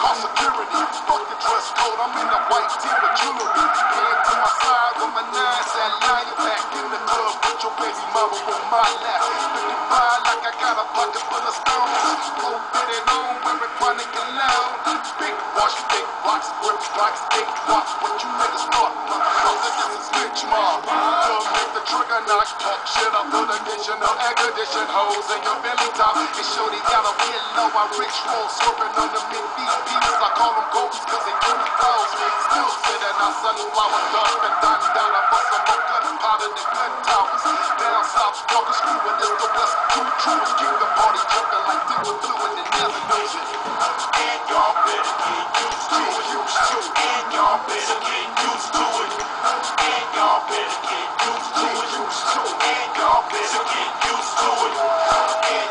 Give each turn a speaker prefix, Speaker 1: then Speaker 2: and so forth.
Speaker 1: call security. Fuck the dress code, I'm in a white tee with jewelry. Hand to my side with my nine cent line. Back in the club with your baby mama on my lap. 55 like I got a pocket full of stones. Full fitted on, wearing chronic and loud. Big wash, big rocks, grip rocks, big rocks. What you niggas thought? Motherfucker, this is bitch mob. Come make the trigger knock, talk shit up for the additional air condition hoes in your belly top. And shorty got a know I rich rolls, swerving on the mid-feet. I call them goats cause they do themselves. Still sitting on sunflower dust and dime down. I bust them up gun powder and gun towers. Down south, walking screw it's the west. Two truers keep the party jumping like they were blue and never knows it. And y'all better get used to it. And y'all
Speaker 2: better get used to it. And y'all better get used to it. Used to it. And y'all better get used to it. And